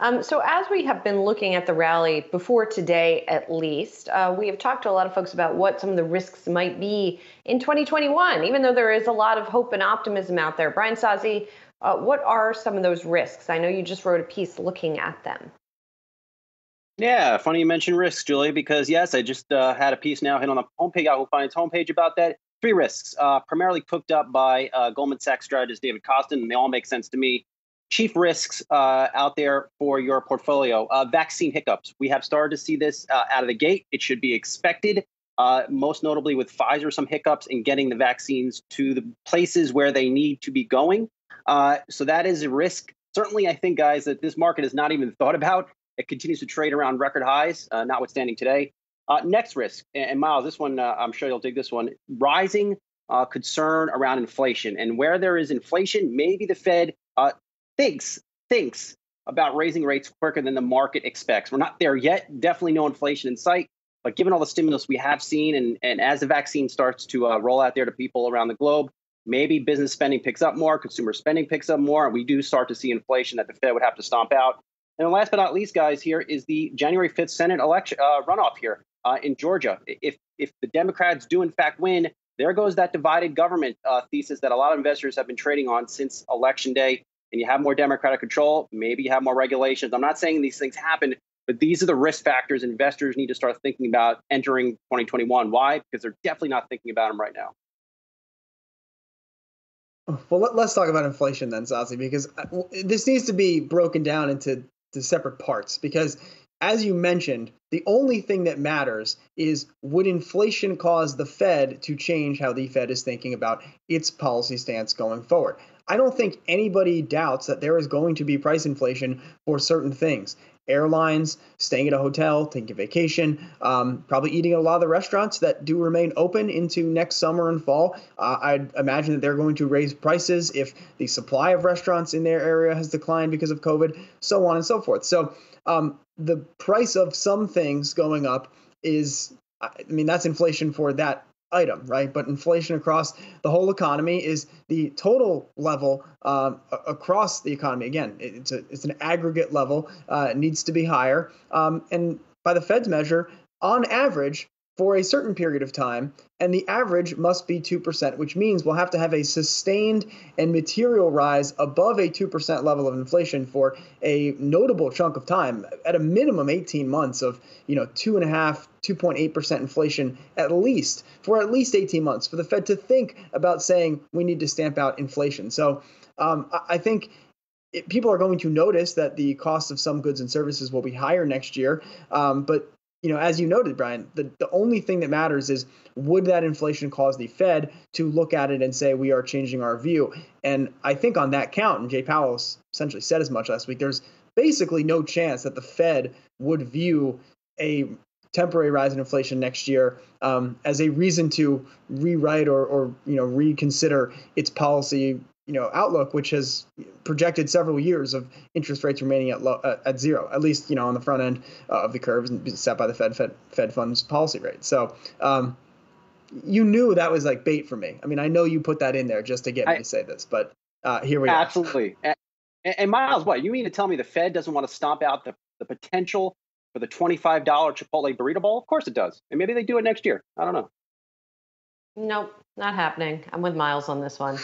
Um, so, as we have been looking at the rally before today, at least, uh, we have talked to a lot of folks about what some of the risks might be in 2021, even though there is a lot of hope and optimism out there. Brian Sozzi, uh, what are some of those risks? I know you just wrote a piece looking at them. Yeah, funny you mention risks, Julie, because yes, I just uh, had a piece now hit on the homepage, Yahoo Finance homepage about that. Three risks, uh, primarily cooked up by uh, Goldman Sachs strategist David Kostin, and they all make sense to me. Chief risks uh, out there for your portfolio uh, vaccine hiccups. We have started to see this uh, out of the gate. It should be expected, most notably with Pfizer, some hiccups in getting the vaccines to the places where they need to be going. so that is a risk. Certainly, I think, guys, that this market has not even thought about it continues to trade around record highs, uh, notwithstanding today. Uh, next risk, and, and Miles, this one, uh, I'm sure you'll dig this one rising uh, concern around inflation. And where there is inflation, maybe the Fed uh, thinks, thinks about raising rates quicker than the market expects. We're not there yet, definitely no inflation in sight. But given all the stimulus we have seen, and, and as the vaccine starts to uh, roll out there to people around the globe, maybe business spending picks up more, consumer spending picks up more, and we do start to see inflation that the Fed would have to stomp out. And last but not least, guys, here is the January 5th Senate election uh, runoff here uh, in Georgia. If if the Democrats do in fact win, there goes that divided government uh, thesis that a lot of investors have been trading on since election day. And you have more Democratic control, maybe you have more regulations. I'm not saying these things happen, but these are the risk factors investors need to start thinking about entering 2021. Why? Because they're definitely not thinking about them right now. Well, let, us talk about inflation then, Sozzi, because uh, this needs to be broken down into to separate parts because as you mentioned, the only thing that matters is would inflation cause the Fed to change how the Fed is thinking about its policy stance going forward? I don't think anybody doubts that there is going to be price inflation for certain things. Airlines, staying at a hotel, taking a vacation, um, probably eating at a lot of the restaurants that do remain open into next summer and fall. Uh, I'd imagine that they're going to raise prices if the supply of restaurants in their area has declined because of COVID, so on and so forth. So um, the price of some things going up is, I mean, that's inflation for that item, right? But inflation across the whole economy is the total level um, across the economy. Again, it's a it's an aggregate level. Uh, needs to be higher. Um, and by the Fed's measure, on average, for a certain period of time, and the average must be 2%, which means we'll have to have a sustained and material rise above a 2% level of inflation for a notable chunk of time, at a minimum 18 months of, you know, 2.5, 2.8% inflation at least, for at least 18 months, for the Fed to think about saying we need to stamp out inflation. So um, I think people are going to notice that the cost of some goods and services will be higher next year, um, but you know, as you noted, Brian, the, the only thing that matters is would that inflation cause the Fed to look at it and say we are changing our view? And I think on that count, and Jay Powell essentially said as much last week, there's basically no chance that the Fed would view a temporary rise in inflation next year um, as a reason to rewrite or, or you know reconsider its policy you know outlook, which has projected several years of interest rates remaining at low, uh, at zero, at least you know on the front end uh, of the curve set by the Fed Fed Fed funds policy rate. So. Um, you knew that was like bait for me. I mean, I know you put that in there just to get me I, to say this, but uh, here we absolutely. are. Absolutely. And, and Miles, what you mean to tell me the Fed doesn't want to stomp out the, the potential for the twenty-five dollar Chipotle burrito bowl? Of course it does, and maybe they do it next year. I don't know. Nope, not happening. I'm with Miles on this one.